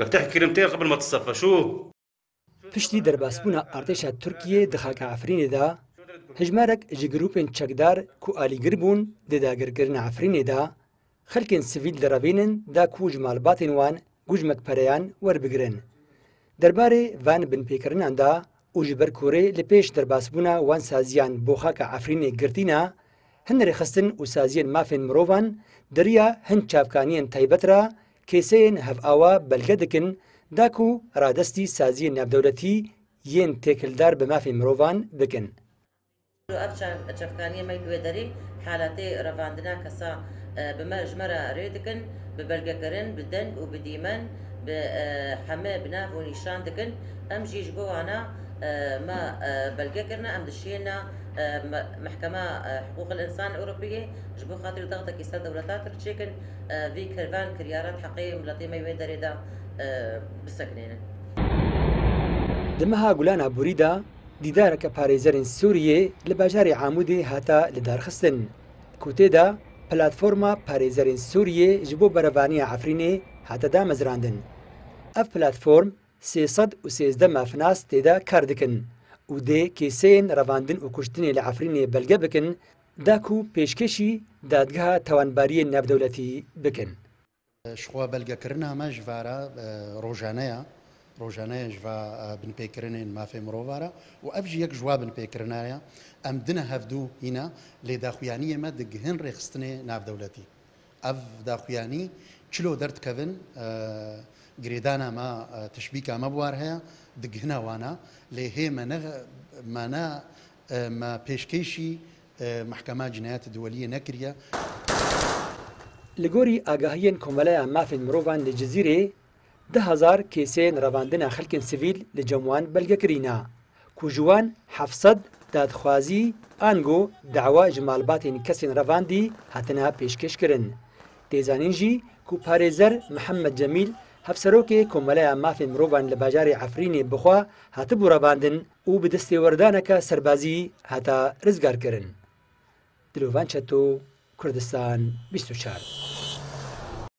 بفتح كلمتين قبل ما تصفى شو؟ پشتی دەرباسبوونا ئارتێشا تورکیە دخاکە ئافرینێدا هژمارێک ji گروپên çekdar ku alîgir bûn di dagirkirina Efrînê da xelkên sivîl derevînin da ku ji malbatên wan gujmekpereyan werbigirin. Derbarê van binpêkirinan da û ji ber Kurê li pêş derbasbûna wan saziyan bo xaka Efrînê girtîna, hin rêxistin û saziyên mafên mirovan deriya hin çavkaniyên taybet ra kêseyên hevava belge dikin da ku radestî saziyên navdewletî yên têkildar bi mafên mirovan bikin. çefkaniye me wê derê halatê revandina kesa bi me ji me re rê dikin bi belgekirin bi deng û bi dîmen bi heme binav û nîşan dikin em jî ji bo wana ما بلغكرنا ام دشينا محكمة حقوق الإنسان الأوروبية جبو خاطر ضغطك يسال دولتات تشيكن في كرفان كريارات حقيقية ملتي ما يوين دريدا بسكنين دمها گولانا بوریدا دیدارەکە پارێزەرین سووریێ لە باژاری عامودی هاتا لە دارخستن کوتێدا پلتفۆرما پارێزەرین سووریێ ji بۆ بەرەبانیە ئەفرینێ هاتەدا مەزراندن ئەف پلتفۆرم سێسەد و سێزدە مافناس تێدا کار دکن. و دێ کێسەیەن ڕەواندن و کوشتنێ لە ئەفرینێ بەلگە بکن داکو پێشکەشی دادگەها تاوانباریە نابدەولەتی بکن. شخوا بەلگەکردنا مە ژوارە ڕۆژانەیە. ڕۆژانەیە ژوا بنپێکردنێن مافێ مرۆڤارە و ئەفژ یەک ژوا بنپێکردنایە. ئەم دنە هەفتوو هینە لێ داخوایانی ئێمە دگهێن ڕێخستنێ ناودەولەتی ئەف داخوایانی چلۆ دەردکەون گرێدانە ما تشبیکە مە بوار هەیە دگهناوانە لێ هێمەمانە پێشکەیشی محکمە جنایەت دووەلیە نەکریە لە گۆری ئاگاهیان کۆمەلەیە مافین مرۆڤان لە جززیرێ دههزار کێسێن ڕەواندنە خەلکن سڤیل لە جەموان بەلگەکرینە. کوژوان حەفسەد دادخوازی ئانگۆ داوا ژمالباتێن کەسێن ڕەواندی هاتنە پێشکەشکردن. تێزانینژی کو پارێزەر محەممەد جەمیل هەفسەرۆکێ کۆمەلەیە مافین مرۆڤان لە باژاری عفرینێ بخوا هاتبوو ڕەباندن و بدەستێ وەردانەکە سەربازی هاتا ڕزگارکردن دلوڤان چەتۆ کوردستان 24.